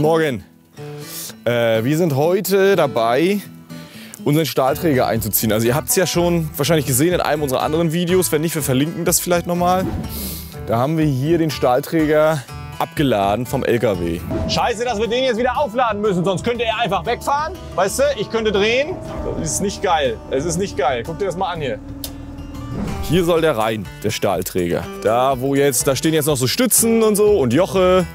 Guten Morgen. Äh, wir sind heute dabei, unseren Stahlträger einzuziehen. Also ihr habt es ja schon wahrscheinlich gesehen in einem unserer anderen Videos. Wenn nicht, wir verlinken das vielleicht nochmal. Da haben wir hier den Stahlträger abgeladen vom LKW. Scheiße, dass wir den jetzt wieder aufladen müssen, sonst könnte er einfach wegfahren. Weißt du, ich könnte drehen. Das ist nicht geil. Es ist nicht geil. Guck dir das mal an hier. Hier soll der rein, der Stahlträger. Da, wo jetzt, da stehen jetzt noch so Stützen und so und Joche,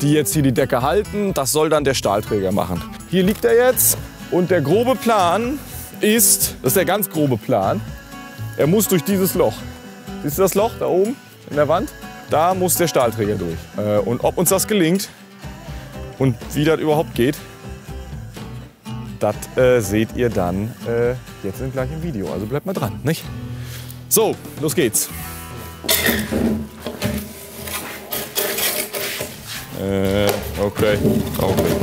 die jetzt hier die Decke halten. Das soll dann der Stahlträger machen. Hier liegt er jetzt und der grobe Plan ist, das ist der ganz grobe Plan, er muss durch dieses Loch. Siehst du das Loch da oben in der Wand? Da muss der Stahlträger durch. Äh, Und ob uns das gelingt und wie das überhaupt geht, das äh, seht ihr dann äh, jetzt im gleichen Video. Also bleibt mal dran, nicht? So, los geht's. Äh, okay, okay.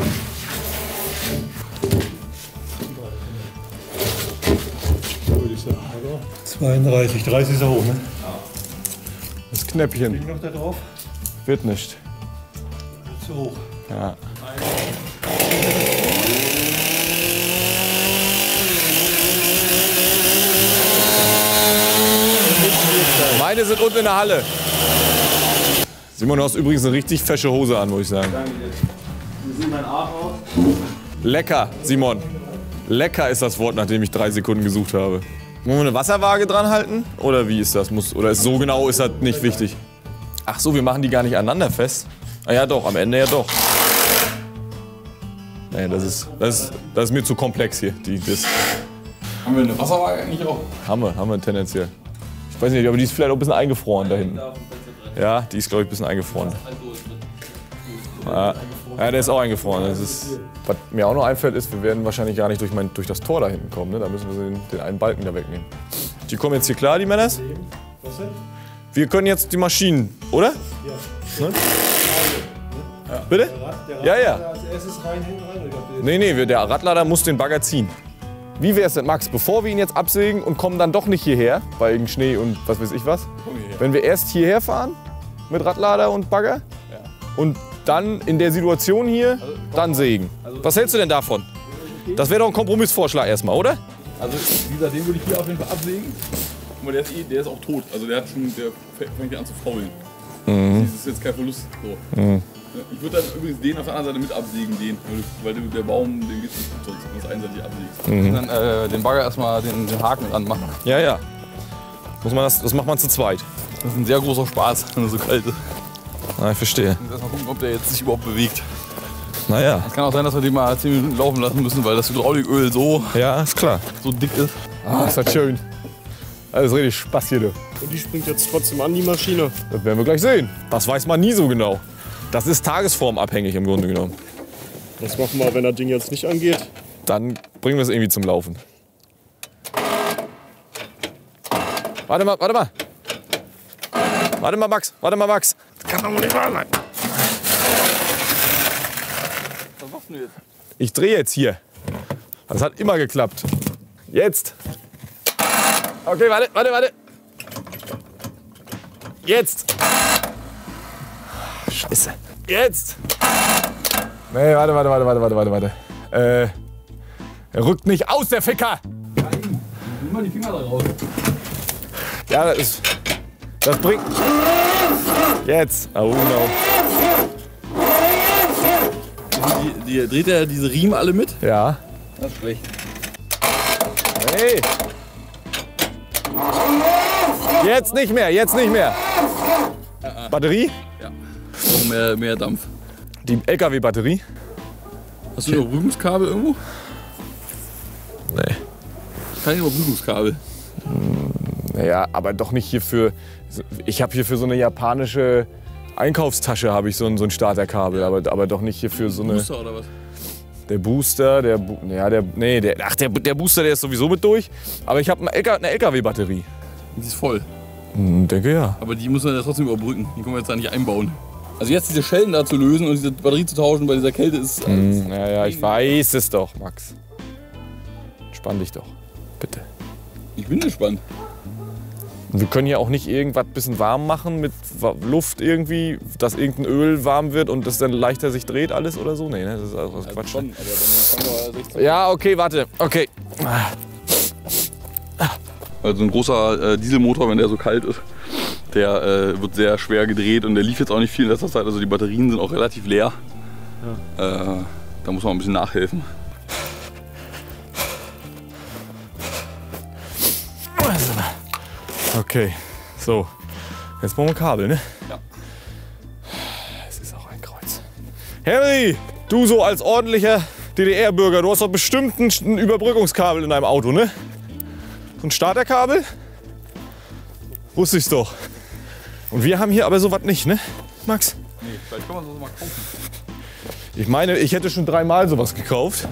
32, 30 ist er hoch, ne? Das Knäppchen Liegt noch da drauf? wird nicht. Zu hoch. Ja. Meine sind unten in der Halle. Simon, du hast übrigens eine richtig fesche Hose an, muss ich sagen. Lecker, Simon. Lecker ist das Wort, nachdem ich drei Sekunden gesucht habe. Wollen wir eine Wasserwaage dran halten? Oder wie ist das? Muss, oder ist so genau ist das nicht wichtig? Ach so, wir machen die gar nicht aneinander fest. Ah ja doch, am Ende ja doch. Nee, das ist, das ist, das ist mir zu komplex hier. Die, das Haben wir eine Wasserwaage eigentlich auch? haben wir, haben wir tendenziell. Ich weiß nicht, aber die ist vielleicht auch ein bisschen eingefroren da hinten. Ja, die ist glaube ich ein bisschen eingefroren. Ja, ja, der ist auch eingefroren. Das ist, was mir auch noch einfällt, ist, wir werden wahrscheinlich gar nicht durch, mein, durch das Tor da hinten kommen. Ne? Da müssen wir den, den einen Balken da wegnehmen. Die kommen jetzt hier klar, die Männers? Was denn? Wir können jetzt die Maschinen, oder? Ja. Ne? Bitte? Der Rad, Ja, ja. Als erstes rein, hinten rein. Nee, nee, der Radlader muss den Bagger ziehen. Wie wär's denn, Max, bevor wir ihn jetzt absägen und kommen dann doch nicht hierher, wegen Schnee und was weiß ich was, wenn wir erst hierher fahren mit Radlader und Bagger und dann in der Situation hier, dann sägen. Was hältst du denn davon? Das wäre doch ein Kompromissvorschlag erstmal, oder? Also, wie gesagt, den würde ich hier auf jeden Fall absägen. Guck mal, der ist, eh, der ist auch tot. Also, der, hat schon, der fängt ja an zu faulen. Das ist jetzt kein Verlust. So. Ja, Ich würde dann übrigens den auf der anderen Seite mit absägen, den. Weil der- der Baum, den geht nicht sonst, wenn du das einseitig absägst. Und dann äh, den Bagger erstmal den, den Haken dran machen. Ja, ja. Muss man das, das macht man zu zweit. Das ist ein sehr großer Spaß, wenn er so kalt ist. Ah, ich verstehe. Jetzt erstmal gucken, ob der jetzt sich überhaupt bewegt. Naja. Es kann auch sein, dass wir den mal 10 Minuten laufen lassen müssen, weil das Hydrauliköl so, Ja, ist klar. so dick ist. Ah, ist das schön. Ist richtig Spaß hier, du. Und die springt jetzt trotzdem an, die Maschine. Das werden wir gleich sehen. Das weiß man nie so genau. Das ist tagesformabhängig im Grunde genommen. Was machen wir, wenn das Ding jetzt nicht angeht? Dann bringen wir es irgendwie zum Laufen. Warte mal, warte mal. Warte mal, Max. Warte mal, Max. Das kann doch wohl nicht wahr sein. Was machst du jetzt? Ich drehe jetzt hier. Das hat immer geklappt. Jetzt. Okay, warte, warte, warte. Jetzt. Scheiße. Jetzt. Nee, warte, warte, warte, warte, warte, warte, warte. Äh, er rückt nicht aus, der Ficker. Nimm mal die Finger da raus. Ja, das ist. Das bringt. Jetzt. Oh no. Die, die, dreht er diese Riemen alle mit? Ja. Das ist schlecht. Hey. Jetzt nicht mehr, jetzt nicht mehr. Batterie? Noch mehr, mehr Dampf. Die LKW-Batterie? Hast du noch Überbrückungskabel irgendwo? Nee. Kein Überbrückungskabel. Naja, aber doch nicht hier für. Ich habe hier für so eine japanische Einkaufstasche habe ich so ein, so ein Starterkabel, aber, aber doch nicht hier für so eine. Booster oder was? Der Booster, der. Ja, der. Nee, der. Ach, der, der Booster, der ist sowieso mit durch. Aber ich habe eine, LK, eine LKW-Batterie. Die ist voll. Hm, denke ja. Aber die müssen wir ja trotzdem überbrücken. Die können wir jetzt da nicht einbauen. Also jetzt diese Schellen da zu lösen und diese Batterie zu tauschen bei dieser Kälte ist. Hm, ja, ja, ich weiß es doch, Max. Spann dich doch. Bitte. Ich bin gespannt. Wir können hier auch nicht irgendwas bisschen warm machen mit Luft irgendwie, dass irgendein Öl warm wird und das dann leichter sich dreht alles oder so? Nee, ne? das ist alles Quatsch. Schon, Ne? 16. Ja, okay, warte. Okay. Also ein großer äh, Dieselmotor, wenn der so kalt ist, der äh, wird sehr schwer gedreht und der lief jetzt auch nicht viel in letzter Zeit. Also die Batterien sind auch relativ leer. Äh, da muss man ein bisschen nachhelfen. Okay, so. Jetzt brauchen wir Kabel, ne? Ja. Es ist auch ein Kreuz. Henry, du so als ordentlicher DDR-Bürger, du hast doch bestimmt ein, Überbrückungskabel in deinem Auto, ne? So ein Starterkabel? Wusste ich's doch. Und wir haben hier aber sowas nicht, ne, Max? Nee, vielleicht kann man das mal kaufen. Ich meine, ich hätte schon dreimal sowas gekauft.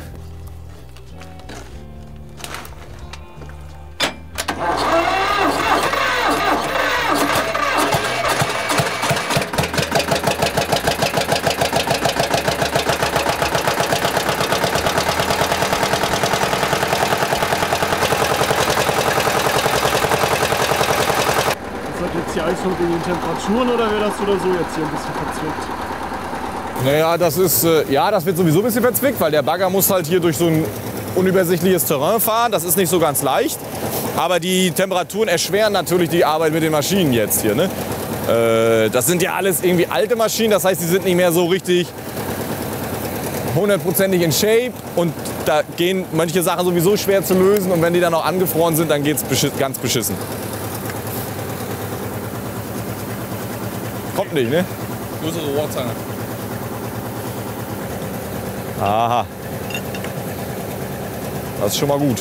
Temperaturen oder wäre das oder so jetzt hier ein bisschen verzwickt? Naja, das ist, äh, ja, das wird sowieso ein bisschen verzwickt, weil der Bagger muss halt hier durch so ein unübersichtliches Terrain fahren. Das ist nicht so ganz leicht. Aber die Temperaturen erschweren natürlich die Arbeit mit den Maschinen jetzt hier. Ne? Äh, das sind ja alles irgendwie alte Maschinen, das heißt, die sind nicht mehr so richtig hundertprozentig in Shape und da gehen manche Sachen sowieso schwer zu lösen und wenn die dann auch angefroren sind, dann geht's beschi ganz beschissen. Kommt nicht, ne? Größere Rohrzange. Aha. Das ist schon mal gut.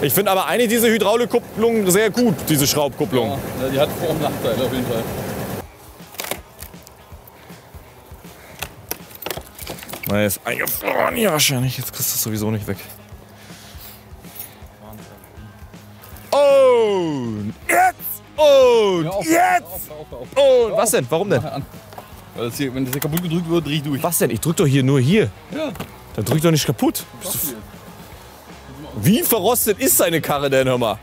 Ich finde aber eigentlich diese Hydraulikkupplung sehr gut, diese Schraubkupplung. Ja, die hat Vor- und Nachteile auf jeden Fall. Na, ist eingefroren hier wahrscheinlich. Jetzt kriegst du es sowieso nicht weg. Jetzt! Und jetzt! Und was denn? Warum denn? Weil das hier, wenn das hier kaputt gedrückt wird, drehe ich durch. Was denn? Ich drück doch hier nur hier. Ja. Dann drück doch nicht kaputt. Wie verrostet ist deine Karre denn, hör mal?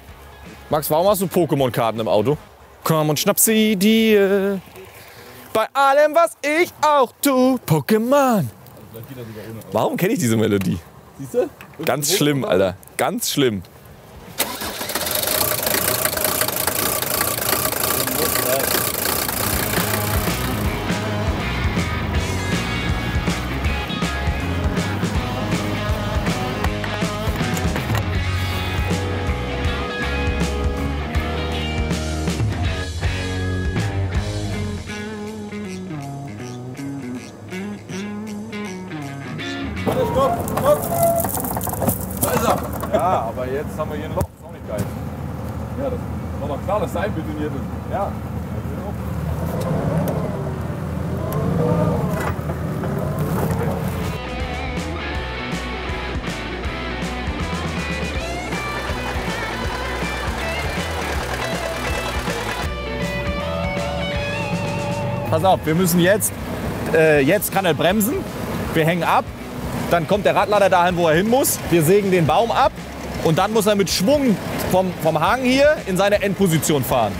Max, warum hast du Pokémon-Karten im Auto? Komm und schnapp sie dir. Bei allem, was ich auch tu. Pokémon. Warum kenne ich diese Melodie? Siehst du? Ganz schlimm, Alter. Ganz schlimm. Pass auf, wir müssen jetzt, äh, jetzt kann er bremsen. Wir hängen ab. Dann kommt der Radlader dahin, wo er hin muss. Wir sägen den Baum ab. Und dann muss er mit Schwung vom, vom Hang hier in seine Endposition fahren.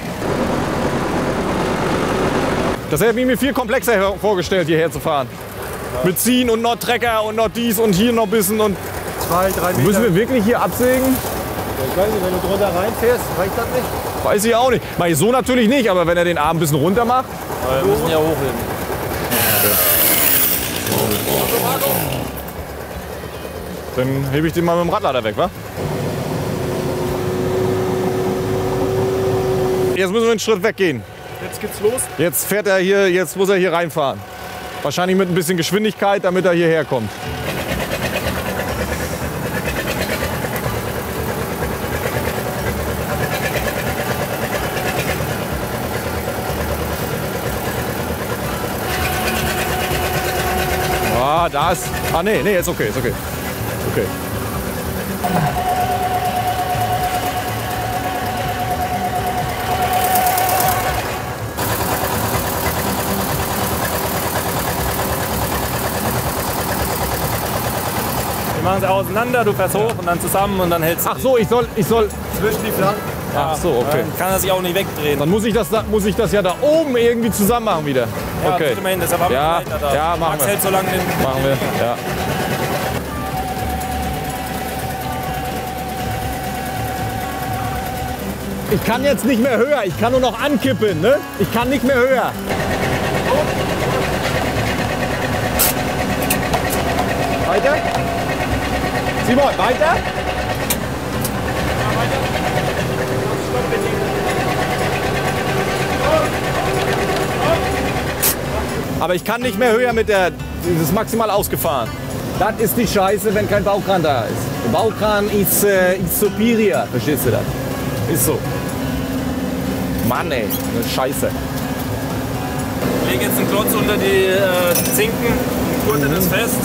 Das hätte ich mir viel komplexer vorgestellt, hierher zu fahren. Mit Ziehen und noch Trecker und noch dies und hier noch ein bisschen. Und Zwei, drei Meter. müssen wir wirklich hier absägen? ich weiß nicht, wenn du drunter reinfährst, reicht das nicht? Weiß ich auch nicht. Mach ich so natürlich nicht, aber wenn er den Arm ein bisschen runter macht. Wir müssen ja hochheben. Dann hebe ich den mal mit dem Radlader weg, wa? Jetzt müssen wir einen Schritt weggehen. Jetzt geht's los. Jetzt fährt er hier, jetzt muss er hier reinfahren. Wahrscheinlich mit ein bisschen Geschwindigkeit, damit er hierher kommt. Ah, da ist. Ah, nee, nee, ist okay, ist okay. Okay. Wir machen sie auseinander, du fährst hoch und dann zusammen und dann hältst du. Ach so, ich soll, ich soll. Zwischen die Flanken. Ach so, okay. Dann kann er sich auch nicht wegdrehen. Dann muss ich das, da- muss ich das ja da oben irgendwie zusammen machen wieder. Ja, Okay. bitte mal hin, deshalb haben wir Ja, da. ja, machen Max wir. hält so lange den, Machen wir, ja. Ich kann jetzt nicht mehr höher, ich kann nur noch ankippen, ne? Ich kann nicht mehr höher. Weiter? Simon, weiter? Aber ich kann nicht mehr höher mit der. Das ist maximal ausgefahren. Das ist die Scheiße, wenn kein Baukran da ist. Der Baukran ist, äh, ist superior. Verstehst du das? Ist so. Mann ey, das ist Scheiße. Leg jetzt einen Klotz unter die äh, Zinken und gurte das fest,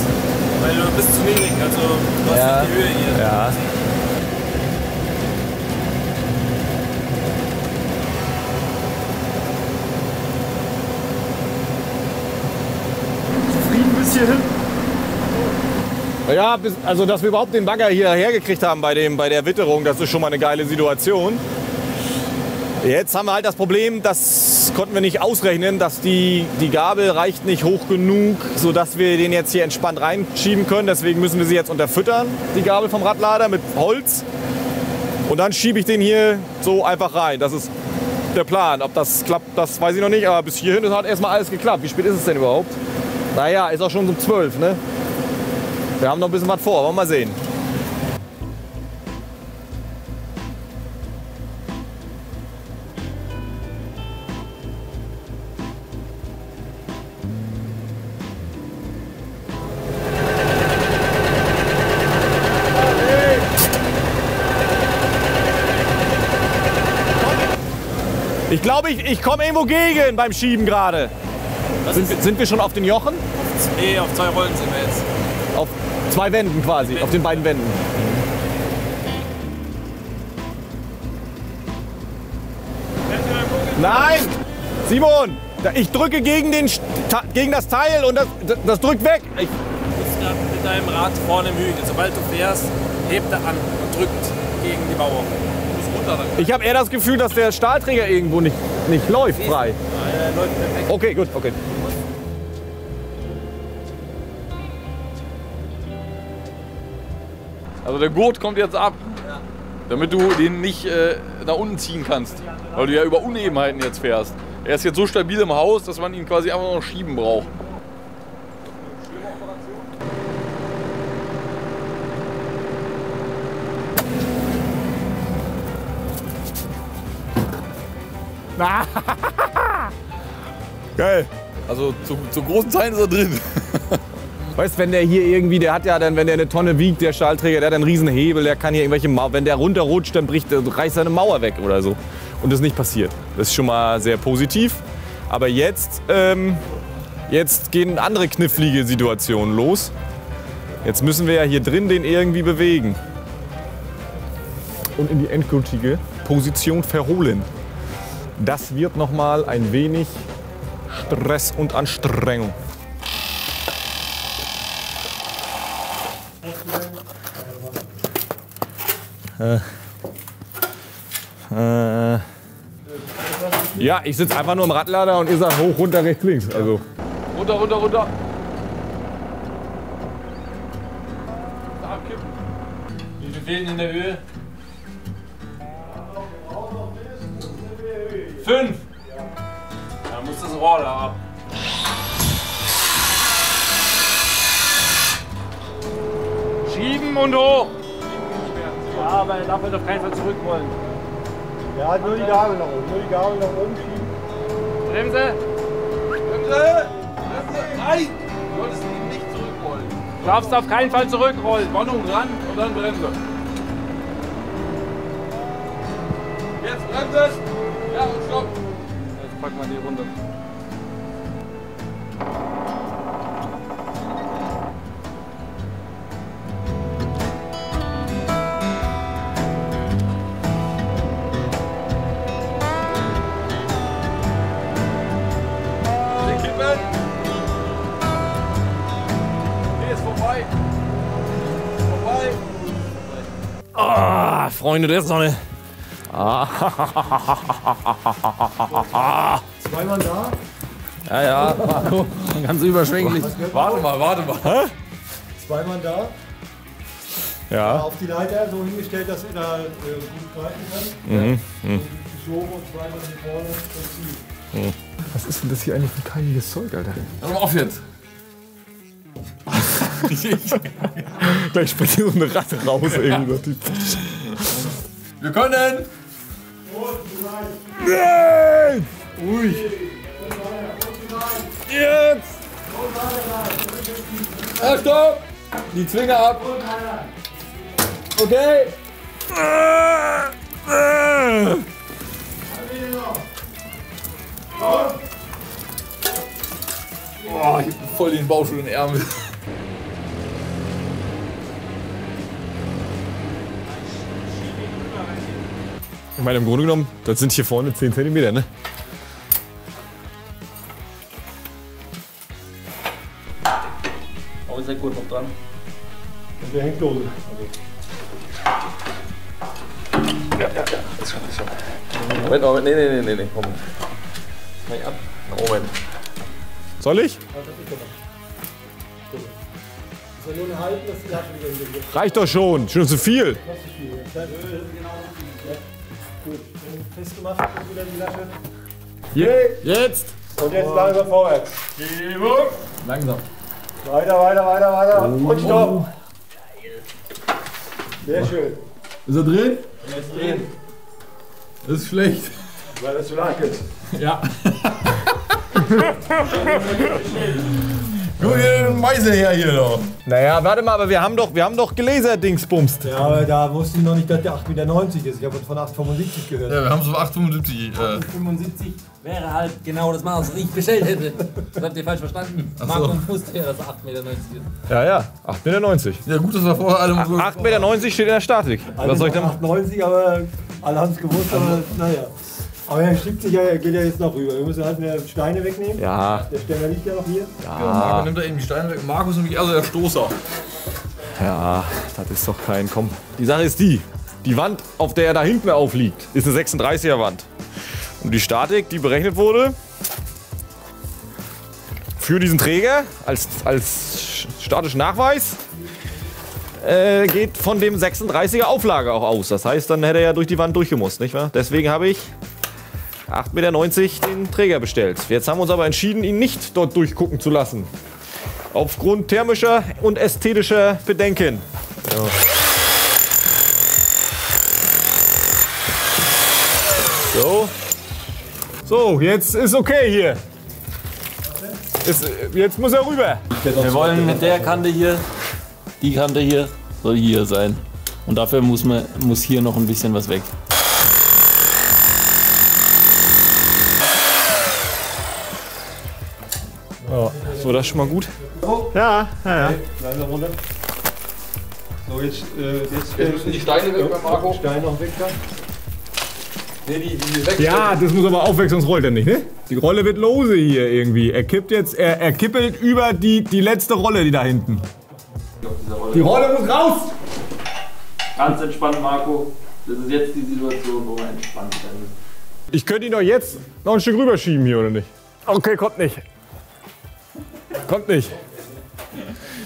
weil du bist zu niedrig. Also du hast Ja. nicht die Höhe hier. Ja. Bis hierhin? Ja, also dass wir überhaupt den Bagger hier hergekriegt haben bei, dem, bei der Witterung, das ist schon mal eine geile Situation. Jetzt haben wir halt das Problem, das konnten wir nicht ausrechnen, dass die, die Gabel reicht nicht hoch genug, sodass wir den jetzt hier entspannt reinschieben können. Deswegen müssen wir sie jetzt unterfüttern, die Gabel vom Radlader mit Holz. Und dann schiebe ich den hier so einfach rein. Das ist der Plan. Ob das klappt, das weiß ich noch nicht. Aber bis hierhin hat erstmal alles geklappt. Wie spät ist es denn überhaupt? Naja, ist auch schon um 12, ne? Wir haben noch ein bisschen was vor, wollen wir mal sehen. Ich glaube, ich, ich komme irgendwo gegen beim Schieben gerade. Sind, sind wir schon auf den Jochen? Nee, auf zwei Rollen sind wir jetzt. Auf zwei Wänden quasi, auf den beiden Wänden. Nein! Simon! Ich drücke gegen, den, gegen das Teil und das, das, drückt weg. Ich, Du bist gerade mit deinem Rad vorne im Hügel. Sobald du fährst, hebt er an und drückt gegen die Mauer. Du musst runter dann. ich habe eher das Gefühl, dass der Stahlträger irgendwo nicht, nicht läuft frei. Perfekt. Okay, gut, okay. Also der Gurt kommt jetzt ab, damit du den nicht äh, nach unten ziehen kannst, weil du ja über Unebenheiten jetzt fährst. Er ist jetzt so stabil im Haus, dass man ihn quasi einfach noch schieben braucht. Geil. Also zu, zu großen Teilen ist er drin. Weißt, wenn der hier irgendwie, der hat ja dann, wenn der eine Tonne wiegt, der Stahlträger, der hat einen riesen Hebel, der kann hier irgendwelche Mauer, wenn der runterrutscht, dann bricht, der- reißt seine Mauer weg oder so. Und das ist nicht passiert. Das ist schon mal sehr positiv. Aber jetzt, ähm, jetzt gehen andere knifflige Situationen los. Jetzt müssen wir ja hier drin den irgendwie bewegen. Und in die endgültige Position verholen. Das wird noch mal ein wenig Stress und Anstrengung. Äh, ja, ich sitze einfach nur im Radlader und ihr sagt hoch, runter, rechts, links. Also, Runter, runter, runter. Abkippen. Wie viel fehlen in der Höhe? Fünf. Dann muss das Rohr da ab. Schieben und hoch. Ja, aber er darf halt auf keinen Fall zurückrollen. Ja, nur die Gabel nach oben. Nur die Gabel nach oben schieben. Bremse. Bremse! Bremse! Nein! Du solltest ihn nicht zurückrollen. Darfst auf keinen Fall zurückrollen. Spannung ran und dann Bremse. Jetzt Bremse! Ja, und stopp! Jetzt packen wir die runter. Freunde der Sonne. Zweimal da. Ja, ja, Marco. Ganz überschwänglich. Warte mal, warte mal. Zweimal da. Ja. Auf die Leiter so hingestellt, dass ihr da äh, gut greifen kann. Und geschoben und zweimal hier vorne und ziehen. Was ist denn das hier eigentlich für keiniges Zeug, Alter? Hör mal auf jetzt. Gleich springt hier so eine Ratte raus irgendwie. Wir können. Nein! Ui! Jetzt! Ja, stopp! Die Zwinge ab! Okay! Ah! Ah! Boah, ich hab voll den Bauschuh in den Ärmel. Ich meine, im Grunde genommen, das sind hier vorne 10 cm, ne? Ist ja gut noch dran. Und der hängt lose. Moment, Moment, nee, nee, nee, nee, nee, komm. Fang ab. Moment. Soll ich? Soll nur eine halten, dass die Latte wieder in den Reicht doch schon, schon zu viel. Gut, dann festgemacht und wieder die Latte. Jetzt! Und jetzt langsam vorwärts. Langsam. Weiter, weiter, weiter, weiter. Und stopp. Sehr schön. Ist er drin? Er ist drin, Das ist schlecht. weil das zu lang ist. Ja. Dir den Meißel her hier noch. Naja, warte mal, aber wir haben doch, wir haben doch gelaserdings-bumst. Ja, aber da wusste ich noch nicht, dass der 8,90 Meter ist. Ich habe von 8,75 gehört. Ja, wir haben es auf 875. Äh, 75 wäre halt genau das Maß, was ich bestellt hätte. Das habt ihr falsch verstanden. so. Marco wusste ja, dass er 8,90 Meter ist. Ja, ja, 8,90 Meter. ja, gut, dass wir vorher alle mal so. 8,90 Meter steht in der Statik. Was soll ich denn? 8,90, aber alle haben es gewusst, aber naja. Aber er schiebt sich ja, er geht ja jetzt noch rüber. Wir müssen halt eine Steine wegnehmen. Ja, Der Ständer liegt ja noch hier. Marco nimmt da eben die Steine weg. Markus ist nämlich also der Stoßer. ja, das ist doch kein Komm. Die Sache ist die, die Wand, auf der er da hinten aufliegt, ist eine 36er Wand. Und die Statik, die berechnet wurde für diesen Träger als, als statischen Nachweis, äh, geht von dem 36er Auflage auch aus. Das heißt, dann hätte er ja durch die Wand durchgemusst, nicht wahr? Deswegen habe ich 8,90 Meter den Träger bestellt. Jetzt haben wir uns aber entschieden, ihn nicht dort durchgucken zu lassen. Aufgrund thermischer und ästhetischer Bedenken. So. So, jetzt ist okay hier. Ist, jetzt muss er rüber. Wir wollen mit der Kante hier, die Kante hier soll hier sein. Und dafür muss, man, muss hier noch ein bisschen was weg. So, das ist schon mal gut. Ja, ja, ja. Langsam runter. So, jetzt, äh, jetzt, Jetzt müssen die Steine weg bei Marco. Stein noch weg da. Nee, die, die weg. Ja, das muss aber aufwächst, sonst rollt er nicht, ne? Die Rolle wird lose hier irgendwie. Er kippt jetzt, er, er kippelt über die, die letzte Rolle, die da hinten. Die Rolle muss raus! Ganz entspannt, Marco. Das ist jetzt die Situation, wo man entspannt sein muss. Ich könnte ihn doch jetzt noch ein Stück rüberschieben hier, oder nicht? Okay, kommt nicht. Kommt nicht.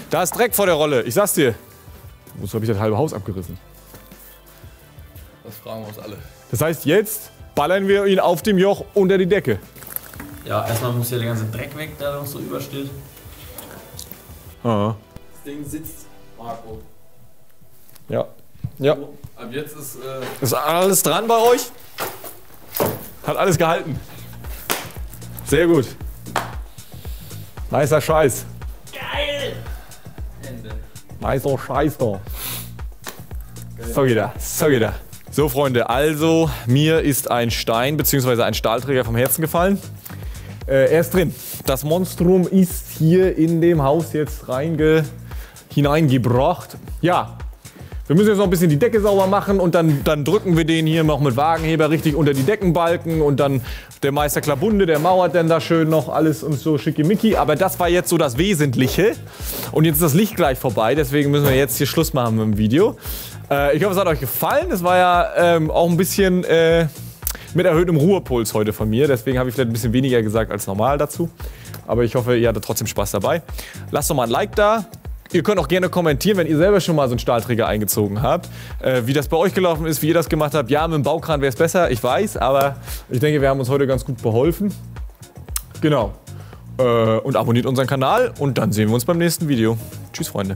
Da ist Dreck vor der Rolle, ich sag's dir. Wozu habe ich das halbe Haus abgerissen? Das fragen wir uns alle. Das heißt, jetzt ballern wir ihn auf dem Joch unter die Decke. Ja, erstmal muss hier der ganze Dreck weg, der noch so übersteht. Ah. Das Ding sitzt, Marco. Ja. Ja. Ab jetzt ist. Äh, Ist alles dran bei euch? Hat alles gehalten. Sehr gut. Nicer Scheiß. Ende. Nicer Scheiß da. So geht er. So geht er. So Freunde, also mir ist ein Stein bzw. ein Stahlträger vom Herzen gefallen. Äh, er ist drin. Das Monstrum ist hier in dem Haus jetzt reinge hineingebracht. Ja, wir müssen jetzt noch ein bisschen die Decke sauber machen und dann, dann drücken wir den hier noch mit Wagenheber richtig unter die Deckenbalken und dann der Meister Klabunde, der mauert dann da schön noch alles und so schickimicki. Aber das war jetzt so das Wesentliche und jetzt ist das Licht gleich vorbei, deswegen müssen wir jetzt hier Schluss machen mit dem Video. Äh, ich hoffe, es hat euch gefallen. Es war ja ähm, auch ein bisschen äh, mit erhöhtem Ruhepuls heute von mir. Deswegen habe ich vielleicht ein bisschen weniger gesagt als normal dazu. Aber ich hoffe, ihr hattet trotzdem Spaß dabei. Lasst doch mal ein Like da. Ihr könnt auch gerne kommentieren, wenn ihr selber schon mal so einen Stahlträger eingezogen habt, äh, wie das bei euch gelaufen ist, wie ihr das gemacht habt. Ja, mit dem Baukran wäre es besser, ich weiß, aber ich denke, wir haben uns heute ganz gut beholfen. Genau. Äh, und abonniert unseren Kanal und dann sehen wir uns beim nächsten Video. Tschüss, Freunde.